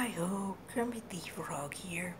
Hi oh, ho, Kermit the Frog here.